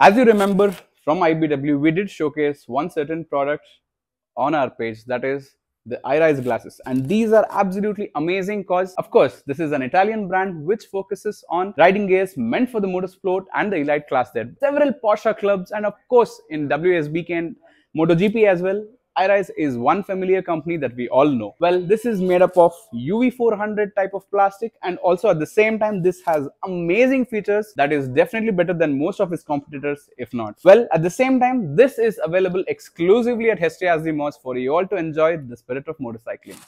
As you remember from IBW, we did showcase one certain product on our page that is the Eyerise glasses and these are absolutely amazing because of course this is an Italian brand which focuses on riding gears meant for the motorsport and the elite class there. Several Porsche clubs and of course in WSBK and MotoGP as well Eyerise is one familiar company that we all know. Well, this is made up of UV400 type of plastic and also at the same time this has amazing features that is definitely better than most of its competitors if not. Well, at the same time this is available exclusively at HTRZ Mods for you all to enjoy the spirit of motorcycling.